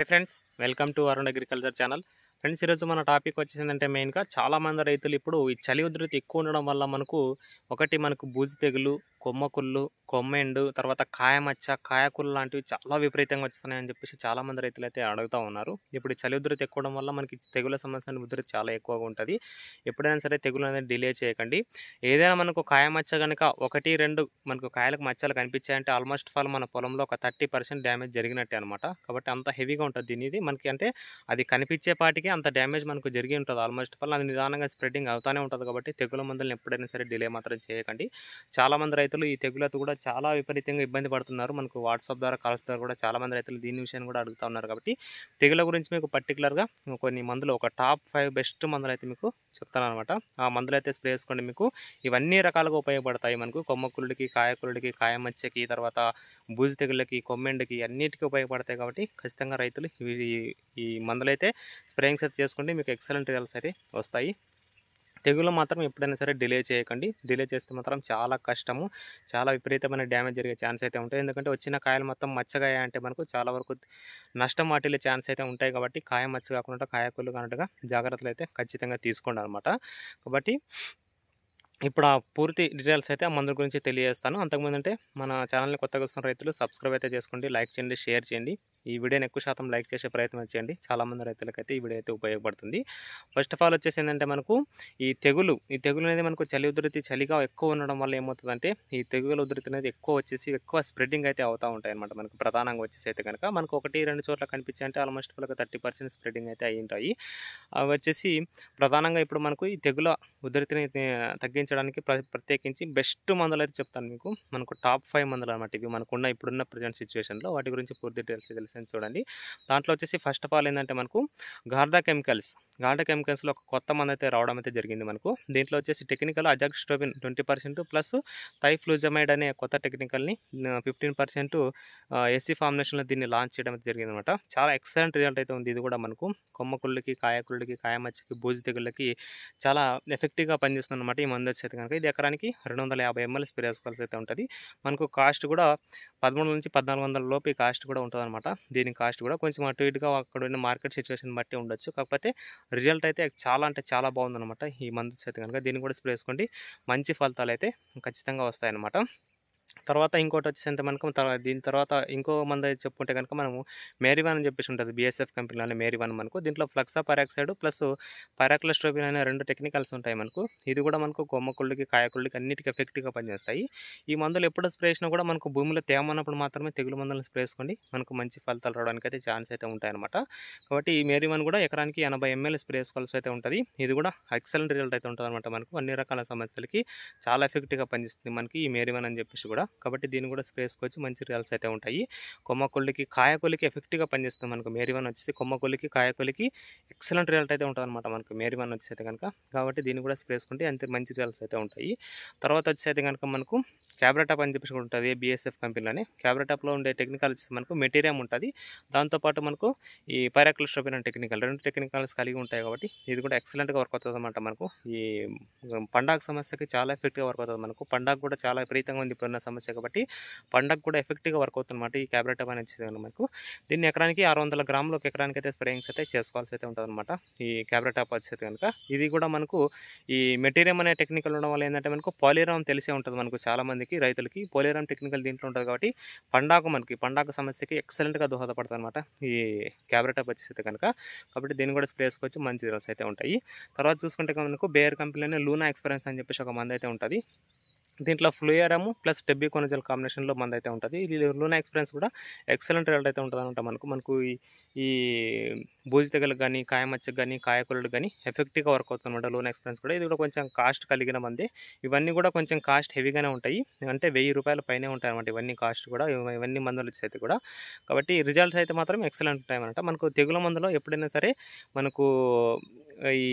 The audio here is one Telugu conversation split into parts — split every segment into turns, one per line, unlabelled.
Hi friends welcome to Arun agriculture channel friends ఈరోజు మన టాపిక్ వచ్చేసిందంటే మెయిన్గా చాలామంది రైతులు ఇప్పుడు ఈ చలి ఉధృతి ఎక్కువ ఉండడం వల్ల మనకు ఒకటి మనకు బూజు తెగులు కొమ్మకుళ్ళు కొమ్మెండు తర్వాత కాయమచ్చ కాయకుళ్ళు లాంటివి చాలా విపరీతంగా వస్తున్నాయని చెప్పేసి చాలామంది రైతులు అయితే అడుగుతూ ఉన్నారు. ఇప్పుడు చలి ఉధృతి ఎక్కువ వల్ల మనకి తెగుల సమస్య ఉధృతి చాలా ఎక్కువగా ఉంటుంది. ఎప్పుడైనా సరే తెగులు అనేది డిలే చేయకండి. ఏదైనా మనకు కాయమచ్చ కనుక ఒకటి రెండు మనకు కాయలకు మచ్చలు కనిపించాయంటే ఆల్మోస్ట్ ఫాల్ మన పొలంలో ఒక థర్టీ పర్సెంట్ డ్యామేజ్ జరిగినట్టే అనమాట కాబట్టి అంత హెవీగా ఉంటుంది దీనిది. మనకి అంటే అది కనిపించే పాటికి అంత డ్యామేజ్ మనకు జరిగి ఉంటుంది. ఆల్మోస్ట్ వల్ల అది నిదానంగా స్ప్రెడ్డింగ్ అవుతానే ఉంటుంది కాబట్టి తెగుల మందులను ఎప్పుడైనా సరే డిలే మాత్రం చేయకండి. చాలామంది రైతులు ఈ తెగులతో కూడా చాలా విపరీతంగా ఇబ్బంది పడుతున్నారు. మనకు వాట్సాప్ ద్వారా కాల్స్ ద్వారా కూడా చాలామంది రైతులు దీని విషయాన్ని కూడా అడుగుతూ ఉన్నారు కాబట్టి తెగుల గురించి మీకు పర్టికులర్గా కొన్ని మందులు ఒక టాప్ ఫైవ్ బెస్ట్ మందులు అయితే మీకు చెప్తాను అనమాట ఆ మందులు అయితే స్ప్రే చేసుకోండి మీకు. ఇవన్నీ రకాలుగా ఉపయోగపడతాయి మనకు. కొమ్మకుళ్ళకి కాయకుళ్ళకి కాయమచ్చకి తర్వాత బూజు తెగుళ్ళకి కొమ్మెండుకి అన్నిటికీ ఉపయోగపడతాయి కాబట్టి ఖచ్చితంగా రైతులు ఇవి ఈ మందులైతే స్ప్రేయింగ్ స్ప్రేయింగ్స్ అయితే చేసుకోండి మీకు ఎక్సలెంట్ రిజల్ట్స్ అయితే వస్తాయి. తెగులు మాత్రం ఎప్పుడైనా సరే డిలే చేయకండి. డిలే చేస్తే మాత్రం చాలా కష్టము చాలా విపరీతమైన డ్యామేజ్ జరిగే ఛాన్స్ అయితే ఉంటాయి. ఎందుకంటే వచ్చిన కాయలు మొత్తం మచ్చగాయ అంటే మనకు చాలా వరకు నష్టం వాటిల్లే ఛాన్స్ అయితే ఉంటాయి కాబట్టి కాయ మచ్చ కాకుండా కాయకూలు కానట్టుగా జాగ్రత్తలు అయితే ఖచ్చితంగా తీసుకోండి అనమాట కాబట్టి ఇప్పుడు ఆ పూర్తి డీటెయిల్స్ అయితే ఆ మందుల గురించి తెలియజేస్తాను. అంతకుముందు అంటే మన ఛానల్ని కొత్తగా వస్తున్న రైతులు సబ్స్క్రైబ్ అయితే చేసుకోండి లైక్ చేయండి షేర్ చేయండి. ఈ వీడియోని ఎక్కువ శాతం లైక్ చేసే ప్రయత్నం చేయండి. చాలామంది రైతులకైతే ఈ వీడియో అయితే ఉపయోగపడుతుంది. ఫస్ట్ ఆఫ్ ఆల్ వచ్చేసి ఏంటంటే మనకు ఈ తెగులు ఈ తెగులు అనేది మనకు చలి ఉధృతి చలిగా ఎక్కువ ఉండడం వల్ల ఏమవుతుందంటే ఈ తెగుల ఉధృతి అనేది ఎక్కువ వచ్చేసి ఎక్కువ స్ప్రెడ్డింగ్ అయితే అవుతూ ఉంటాయి అనమాట మనకు ప్రధానంగా వచ్చేసి అయితే కనుక మనకు ఒకటి రెండు చోట్ల కనిపించాయి అంటే ఆల్మోస్ట్ వాళ్ళకి థర్టీ పర్సెంట్ స్ప్రెడ్డింగ్ అయితే అయి ఉంటాయి. అవి వచ్చేసి ప్రధానంగా ఇప్పుడు మనకు ఈ తెగుల ఉధృతిని తగ్గించి ప్ర ప్రత్యేకించి బెస్ట్ మందులు అయితే చెప్తాను మీకు. మనకు టాప్ ఫైవ్ మందులు అనమాట ఇవి. మనకున్న ఇప్పుడున్న ప్రజెంట్ సిచ్యువేషన్లో వాటి గురించి పూర్తి డీటెయిల్స్ తెలిసి చూడండి. దాంట్లో వచ్చేసి ఫస్ట్ ఆఫ్ ఆల్ ఏంటంటే మనకు గార్దా కెమికల్స్. గార్డా కెమికల్స్లో ఒక కొత్త మంది అయితే రావడం అయితే జరిగింది మనకు. దీంట్లో వచ్చేసి technical azoxystrobin twenty percent plus thifluzamide అనే కొత్త టెక్నికల్ని ఫిఫ్టీన్ పర్సెంట్ ఎస్సీ ఫార్మినేషన్లో దీన్ని లాంచ్ చేయడం అయితే జరిగింది అనమాట. చాలా ఎక్సలెంట్ రిజల్ట్ అయితే ఉంది. ఇది కూడా మనకు కొమ్మకుళ్ళకి కాయకుళ్ళకి కాయమచ్చికి బూజు తెగుళ్ళకి చాలా ఎఫెక్టివ్గా పనిచేస్తుంది అనమాట ఈ మందు వచ్చేది కనుక ఇది ఎకరానికి రెండు వందల యాభై ఎంఎల్ స్ప్రే చేసుకోవాల్సి అయితే ఉంటుంది. మనకు కాస్ట్ కూడా పదమూడు నుంచి పద్నాలుగు వందల లోపు ఈ కాస్ట్ కూడా ఉంటుంది అనమాట దీని కాస్ట్ కూడా కొంచెం అటు ఇటుగా అక్కడ ఉన్న మార్కెట్ సిచ్యువేషన్ బట్టి ఉండొచ్చు. కాకపోతే రిజల్ట్ అయితే చాలా అంటే చాలా బాగుందన్నమాట. ఈ మందు అయితే కనుక దీన్ని కూడా స్ప్రే చేసుకోండి. మంచి ఫలితాలు అయితే ఖచ్చితంగా వస్తాయన్నమాట. తర్వాత ఇంకోటి వచ్చేసి మనకు దీని తర్వాత ఇంకో మంది చెప్పుకుంటే కనుక మనము మేరీవాన్ అని చెప్పేసి ఉంటుంది బీఎస్ఎఫ్ కంపెనీలోనే మేరీవాన్ మనకు. దీంట్లో ఫ్లక్సా పరాక్సైడ్ ప్లస్ పరాక్లస్ట్రోబిన్ అనే రెండు టెక్నికల్స్ ఉంటాయి మనకు. ఇది కూడా మనకు కొమ్మకుళ్ళకి కాయకుళ్ళకి అన్నిటికీ ఎఫెక్టివ్గా పనిచేస్తాయి. ఈ మందులు ఎప్పుడు స్ప్రే చేసినా కూడా మనకు భూమిలో తేమ ఉన్నప్పుడు మాత్రమే తెగులు మందులను స్ప్రే చేసుకోండి మనకు మంచి ఫలితాలు రావడానికి అయితే ఛాన్స్ అయితే ఉంటాయన్నమాట. కాబట్టి ఈ మేరీవాన్ కూడా ఎకరానికి ఎనభై ఎంఎల్ స్ప్రే చేసుకోవాల్సి అయితే ఉంటుంది. ఇది కూడా ఎక్సలెంట్ రిజల్ట్ అయితే ఉంటుంది మనకు. అన్ని రకాల సమస్యలకి చాలా ఎఫెక్టివ్గా పనిచేస్తుంది మనకి ఈ మేరీవాన్ అని చెప్పేసి కూడా. కాబట్టి దీన్ని కూడా స్ప్రేసుకోవచ్చు మంచి రిజల్ట్స్ అయితే ఉంటాయి. కొమ్మకొల్లికి కాయకొల్లికి ఎఫెక్ట్గా పనిచేస్తుంది మనకు. మేరీవన్ వచ్చేసి కొమ్మకొల్లికి కాయకొల్లికి ఎక్సలెంట్ రిజల్ట్ అయితే ఉంటుంది అనమాట మనకు మేరీవన్ వచ్చేసి అయితే కనుక కాబట్టి దీన్ని కూడా స్ప్రే చేసుకుంటే అంతే మంచి రిజల్ట్స్ అయితే ఉంటాయి. తర్వాత వచ్చేసి అయితే కనుక మనకు క్యాబ్రాటాప్ అని చెప్పేసి కూడా ఉంటుంది. బీఎస్ఎఫ్ కంపెనీలోనే. క్యాబ్రాటాప్లో ఉండే టెక్నికల్ వచ్చేసి మనకు మెటీరియం ఉంటుంది. దాంతోపాటు మనకు ఈ పైరాక్లోస్ట్రోపిన్ టెక్నికల్ రెండు టెక్నికల్స్ కలిగి ఉంటాయి కాబట్టి ఇది కూడా ఎక్సలెంట్గా వర్క్ అవుతుంది అనమాట మనకు. ఈ పండాగ సమస్యకి చాలా ఎఫెక్ట్గా వర్క్ అవుతుంది మనకు. పండాగ కూడా చాలా విపరీతంగా ఉంది. ఇప్పుడున్న సమస్య కాబట్టి పండగ కూడా ఎఫెక్టివ్గా వర్క్ అవుతుంది అనమాట ఈ క్యాబ్రాటాప్ అని వచ్చేసి మనకు. దీన్ని ఎకరానికి ఆరు వందల గ్రాములు ఒక ఎకరానికి అయితే స్ప్రేయింగ్స్ అయితే చేసుకోవాల్సి అయితే ఉంటుందన్నమాట ఈ ఈ టాప్ వచ్చేసి కనుక. ఇది కూడా మనకు ఈ మెటీరియం అనే టెక్నికల్ ఉండడం వల్ల ఏంటంటే మనకు పోలేరం తెలిసే ఉంటుంది మనకు చాలామందికి రైతులకి. పోలేరం టెక్నికల్ దీంట్లో ఉంటుంది కాబట్టి పండాకు మనకి పండాకు సమస్యకి ఎక్సలెంట్గా దోహదపడుతుంది అనమాట ఈ క్యాబ్రాటాప్ వచ్చేసి కనుక. కాబట్టి దీన్ని కూడా స్ప్రే చేసుకోవచ్చు మంచి రిజల్ట్స్ అయితే ఉంటాయి. తర్వాత చూసుకుంటే మనకు బేర్ కంపెనీలోనే లూనా ఎక్స్పీరియన్స్ అని చెప్పేసి ఒక మంది అయితే ఉంటుంది. దీంట్లో ఫ్లూయరము ప్లస్ టెబ్బీ కొనజల్ కాంబినేషన్లో మంది అయితే ఉంటుంది. ఇది లూనా ఎక్స్పీరియన్స్ కూడా ఎక్సలెంట్ రిజల్ట్ అయితే ఉంటుంది అనమాట మనకు. మనకు ఈ ఈ బూజు తెగలకు కానీ కాయమచ్చకు కానీ కాయకూరలు కానీ ఎఫెక్టివ్గా వర్క్ అవుతుంది అనమాట లూనా ఎక్స్పీరియన్స్ కూడా. ఇది కూడా కొంచెం కాస్ట్ కలిగిన మంది. ఇవన్నీ కూడా కొంచెం కాస్ట్ హెవీగానే ఉంటాయి. అంటే వెయ్యి రూపాయల పైనే ఉంటాయి అనమాట ఇవన్నీ కాస్ట్ కూడా. ఇవన్నీ మందులు వచ్చేది కూడా. కాబట్టి రిజల్ట్స్ అయితే మాత్రం ఎక్సలెంట్ ఉంటాయి అనమాట. మనకు తెగుల మందులో ఎప్పుడైనా సరే మనకు ఈ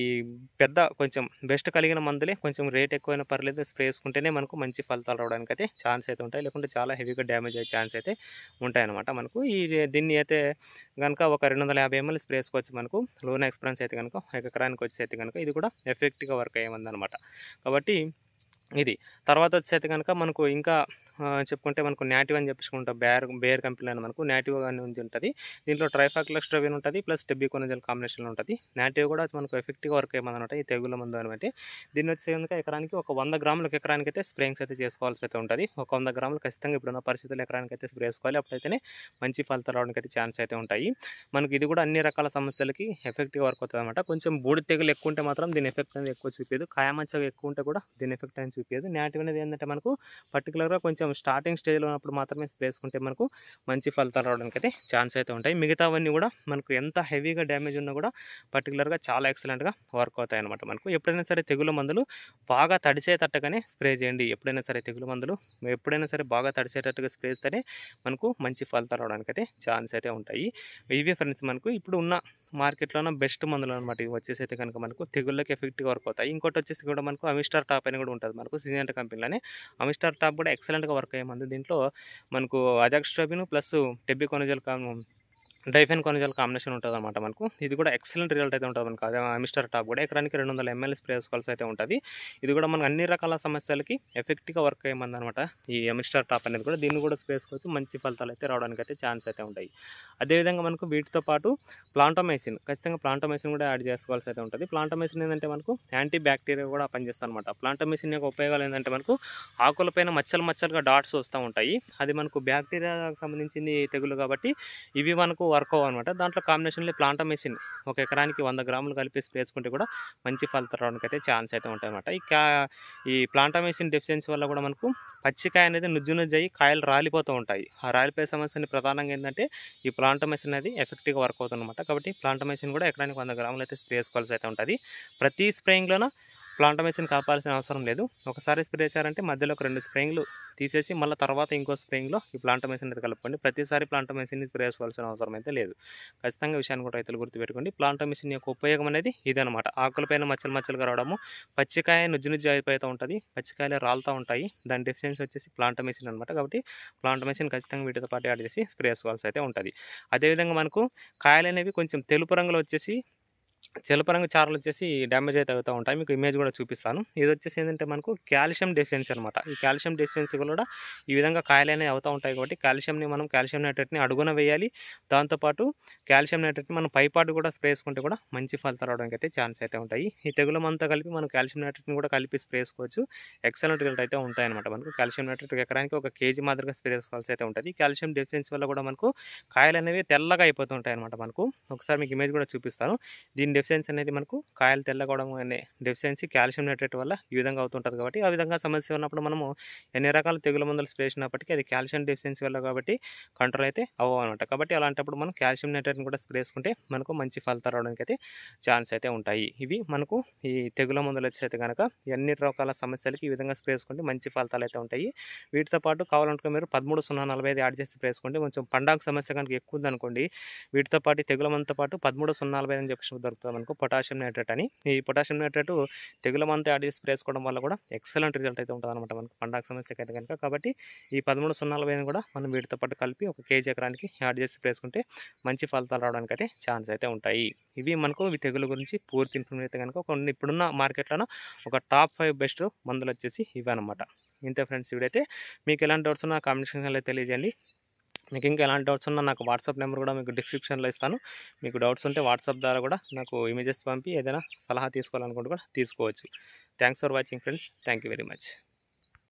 పెద్ద కొంచెం బెస్ట్ కలిగిన మందులే కొంచెం రేట్ ఎక్కువైనా పర్లేదు స్ప్రే చేసుకుంటేనే మనకు మంచి ఫలితాలు రావడానికి అయితే ఛాన్స్ అయితే ఉంటాయి. లేకుంటే చాలా హెవీగా డ్యామేజ్ అయ్యే ఛాన్స్ అయితే ఉంటాయన్నమాట మనకు. ఈ దీన్ని అయితే కనుక ఒక రెండు వందల యాభై ఎంఎల్ స్ప్రే చేసుకోవచ్చు మనకు. లోన్ ఎక్స్పీరియన్స్ అయితే కనుక ఎకరానికి వచ్చి అయితే కనుక ఇది కూడా ఎఫెక్ట్గా వర్క్ అయ్యేమందనమాట కాబట్టి ఇది. తర్వాత వచ్చేది కనుక మనకు ఇంకా చెప్పుకుంటే మనకు నాటివ్ అని చెప్పుకుంటాం బేర్ బేర్ కంపెనీ అని మనకు నాటివ్ అని ఉంది ఉంటుంది. దీంట్లో ట్రైఫాక్లస్ట్రవిన్ ఉంటుంది ప్లస్ టెబికోనజల్ కాంబినేషన్లో ఉంటుంది. నాటివ్ కూడా మనకు ఎఫెక్టివ్గా వర్క్ అయ్యమన్నమాట ఈ తెగుల మందు అనమాట దీన్ని వచ్చేందుకు ఎకరానికి ఒక వంద గ్రాములకు ఎకరానికి అయితే స్ప్రేయింగ్స్ అయితే చేసుకోవాల్సి అయితే ఉంటుంది. ఒక వంద గ్రాములు ఖచ్చితంగా ఇప్పుడున్న పరిస్థితుల్లో ఎకరానికి అయితే స్ప్రే చేసుకోవాలి. అప్పుడైతేనే మంచి ఫలితాలు రావడానికి అయితే ఛాన్స్ అయితే ఉంటాయి. మనకి ఇది కూడా అన్ని రకాల సమస్యలకి ఎఫెక్టివ్గా వర్క్ అవుతుంది అనమాట కొంచెం బూడి తెగులు ఎక్కువ ఉంటే మాత్రం దీని ఎఫెక్ట్ అనేది ఎక్కువ చూపించదు కాయమచ్చగా ఎక్కువ ఉంటే కూడా దీని ఎఫెక్ట్ అనేది చూపించదు నేటివ్ అనేది ఏంటంటే మనకు పర్టికులర్గా కొంచెం స్టార్టింగ్ స్టేజ్లో ఉన్నప్పుడు మాత్రమే వేసుకుంటే మనకు మంచి ఫలితాలు రావడానికి అయితే ఛాన్స్ అయితే ఉంటాయి. మిగతావన్నీ కూడా మనకు ఎంత హెవీగా డ్యామేజ్ ఉన్నా కూడా పర్టికులర్గా చాలా ఎక్సలెంట్గా వర్క్ అవుతాయి అనమాట మనకు. ఎప్పుడైనా సరే తెగుల మందులు బాగా తడిసేటట్టుగానే స్ప్రే చేయండి. ఎప్పుడైనా సరే తెగుల మందులు ఎప్పుడైనా సరే బాగా తడిసేటట్టుగా స్ప్రే చేస్తేనే మనకు మంచి ఫలితాలు రావడానికి అయితే ఛాన్స్ అయితే ఉంటాయి. ఇవే ఫ్రెండ్స్ మనకు ఇప్పుడు ఉన్న మార్కెట్లోనే బెస్ట్ మందులు అనమాట ఇవి వచ్చేసి అయితే కనుక మనకు తెగుళ్ళకి ఎఫెక్ట్గా వర్క్ అవుతాయి. ఇంకోటి వచ్చేసి కూడా మనకు అమిస్టార్ టాప్ అని కూడా ఉంటుంది మనకు. సిజెంట్ కంపెనీలోనే అమిస్టార్ టాప్ కూడా ఎక్సలెంట్గా వర్క్ అయ్యే మందు. దీంట్లో మనకు అజాక్స్ట్రాబిన్ ప్లస్ టెబికోనజల్ డైఫెన్ కొనజల్ కాంబినేషన్ ఉంటుంది అనమాట మనకు. ఇది కూడా ఎక్సలెంట్ రిజల్ట్ అయితే ఉంటుంది మనకు. అదే మిస్టర్ టాప్ కూడా ఎకరానికి రెండు వందల ఎంఎల్ స్ప్రే చేసుకోవాల్సి అయితే ఉంటుంది. ఇది కూడా మనకు అన్ని రకాల సమస్యలకి ఎఫెక్ట్గా వర్క్ అయ్యమంది అనమాట ఈ మిస్టర్ టాప్ అనేది కూడా. దీన్ని కూడా స్ప్రే చేసుకోవచ్చు మంచి ఫలితాలు అయితే రావడానికి అయితే ఛాన్స్ అయితే ఉంటాయి. అదేవిధంగా మనకు వీటితో పాటు ప్లాంటోమైసిన్ ఖచ్చితంగా ప్లాంటోమైసిన్ కూడా యాడ్ చేసుకోవాల్సి అయితే ఉంటుంది. ప్లాంటోమైసిన్ ఏంటంటే మనకు యాంటీ బ్యాక్టీరియా కూడా పనిచేస్తుంది అనమాట ప్లాంటోమైసిన్ యొక్క ఉపయోగాలు ఏంటంటే మనకు ఆకులపైన మచ్చలు మచ్చలుగా డాట్స్ వస్తూ ఉంటాయి. అది మనకు బ్యాక్టీరియాకి సంబంధించింది తెగులు కాబట్టి ఇవి మనకు వర్క్ అనమాట దాంట్లో కాంబినేషన్లో ప్లాంటోమైసిన్ ఒక ఎకరానికి వంద గ్రాములు కలిపి స్ప్రే చేసుకుంటే కూడా మంచి ఫలితం రావడానికి అయితే ఛాన్స్ అయితే ఉంటాయన్నమాట ఈ కా ఈ ప్లాంటోమైసిన్ డెఫిషియన్సీ వల్ల కూడా మనకు పచ్చికాయ అనేది నుజ్జు నుజ్జు అయ్యి కాయలు రాలిపోతూ ఉంటాయి. ఆ రాలిపోయే సమస్యని ప్రధానంగా ఏంటంటే ఈ ప్లాంటోమైసిన్ అనేది ఎఫెక్టివ్గా వర్క్ అవుతుంది అనమాట కాబట్టి ప్లాంటోమైసిన్ కూడా ఎకరానికి వంద గ్రాములు అయితే స్ప్రే చేసుకోవాల్సి అయితే ఉంటుంది. ప్రతి స్ప్రేయింగ్లోనూ ప్లాంటోమైసిన్ కాపాల్సిన అవసరం లేదు. ఒకసారి స్ప్రే చేశారంటే మధ్యలో ఒక రెండు స్ప్రేయింగ్లు తీసేసి మళ్ళీ తర్వాత ఇంకో స్ప్రేయింగ్లో ఈ ప్లాంటోమైసిన్ అయితే కలుపుకోండి. ప్రతిసారి ప్లాంటోమైసిన్ స్ప్రే చేసుకోవాల్సిన అవసరం అయితే లేదు. ఖచ్చితంగా విషయాన్ని కూడా రైతులు గుర్తుపెట్టుకోండి. ప్లాంటోమైసిన్ యొక్క ఉపయోగం అనేది ఇదనమాట ఆకులపైన మచ్చలు మచ్చలుగా రావడము పచ్చికాయ నుజ్జు నుజ్జు అయిపోతూ ఉంటుంది. పచ్చికాయలు రాలుతూ ఉంటాయి. దాని డెఫిషియన్సీ వచ్చేసి ప్లాంటోమైసిన్ అనమాట కాబట్టి ప్లాంటోమైసిన్ ఖచ్చితంగా వీటితో పాటు యాడ్ చేసి స్ప్రే చేసుకోవాల్సి అయితే ఉంటుంది. అదేవిధంగా మనకు కాయలు అనేవి కొంచెం తెలుపు రంగులో వచ్చేసి చిలపరంగు చారలు వచ్చేసి డ్యామేజ్ అయితే అవుతూ ఉంటాయి. మీకు ఇమేజ్ కూడా చూపిస్తాను. ఇది వచ్చేసి ఏంటంటే మనకు కాల్షియం డెఫిషియన్సీ అనమాట ఈ కాల్షియం డెఫిషియన్సీ కూడా ఈ విధంగా కాయలు అనేవి అవుతూ ఉంటాయి కాబట్టి కాల్షియంని మనం కాల్షియం నైట్రేట్ని అడుగున వేయాలి. దాంతోపాటు కాల్షియం నైట్రేట్ని మనం పైపాటు కూడా స్ప్రే చేసుకుంటే కూడా మంచి ఫలితాలు రావడానికి అయితే ఛాన్స్ అయితే ఉంటాయి. ఈ తెగుల కలిపి మనం కాల్షియం నైట్రేట్ని కూడా కలిపి స్ప్రే చేసుకోవచ్చు. ఎక్సలెంట్ రిజల్ట్ అయితే ఉంటాయి అనమాట మనకు. కాల్షియం నైట్రేట్ ఎకరానికి ఒక కేజీ మాదిరిగా స్ప్రే చేసుకోవాల్సి అయితే ఉంటుంది. కాల్షియం డెఫిషియన్సీ వల్ల కూడా మనకు కాయలు అనేవి తెల్లగా అయిపోతుంటాయి అనమాట మనకు. ఒకసారి మీకు ఇమేజ్ కూడా చూపిస్తాను. దీని డెఫిషియన్సీ అనేది మనకు కాయలు తెల్లగవడం అనే డెఫిషియన్సీ కాల్షియం నైట్రేట్ వల్ల ఈ విధంగా అవుతుంటుంది కాబట్టి ఆ విధంగా సమస్య ఉన్నప్పుడు మనము ఎన్ని రకాల తెగుల మందులు స్ప్రే చేసినప్పటికీ అది కాల్షియం డెఫిషియన్సీ వల్ల కాబట్టి కంట్రోల్ అయితే అవ్వనమాట కాబట్టి అలాంటప్పుడు మనం కాల్షియం నైట్రేట్ని కూడా స్ప్రే చేసుకుంటే మనకు మంచి ఫలితాలు రావడానికి అయితే ఛాన్స్ అయితే ఉంటాయి. ఇవి మనకు ఈ తెగుల మందులు వచ్చేసైతే కనుక ఎన్ని రకాల సమస్యలకి ఈ విధంగా స్ప్రే చేసుకుంటే మంచి ఫలితాలు అయితే ఉంటాయి. వీటితో పాటు కావాలనుకుంటే మీరు పదమూడు సున్నా నలభై ఐదు యాడ్ చేసి స్ప్రే చేసుకుంటే కొంచెం పండాగ సమస్య కనుక ఎక్కువ ఉందనుకోండి వీటితో పాటు తెగుల మందుతో పాటు పదమూడు సున్నా నలభై ఐదు అని చెప్పి దొరుకుతుంది మనకు పొటాషియం నైట్రేట్ అని. ఈ పొటాషియం నైట్రేట్ తెగుల మంతా యాడ్ చేసి స్ప్రే వల్ల కూడా ఎక్సలెంట్ రిజల్ట్ అయితే ఉంటుంది అనమాట మనకు పండాకు సమస్యకి అయితే కనుక కాబట్టి ఈ పదమూడు సున్నా నలభై కూడా మనం వీటితో పాటు కలిపి ఒక కేజీ ఎకరానికి యాడ్ చేసి స్ప్రే మంచి ఫలితాలు రావడానికి అయితే ఛాన్స్ అయితే ఉంటాయి. ఇవి మనకు ఈ తెగుల గురించి పూర్తి ఇన్ఫర్మేషన్ అయితే కనుక కొన్ని ఇప్పుడున్న మార్కెట్లోనో ఒక టాప్ ఫైవ్ బెస్ట్ మందులు వచ్చేసి ఇవి అనమాట ఇంతే ఫ్రెండ్స్ ఇవిడైతే మీకు ఎలాంటి డౌట్స్ ఉన్నా కామెంట్ సెక్షన్లో తెలియజేయండి. మీకు ఇంకా ఎలాంటి డౌట్స్ ఉన్నా నాకు వాట్సాప్ నెంబర్ కూడా మీకు డిస్క్రిప్షన్లో ఇస్తాను. మీకు డౌట్స్ ఉంటే వాట్సాప్ ద్వారా కూడా నాకు ఇమేజెస్ పంపి ఏదైనా సలహా తీసుకోవాలనుకుంటే కూడా తీసుకోవచ్చు. Thanks for watching friends. Thank you very much.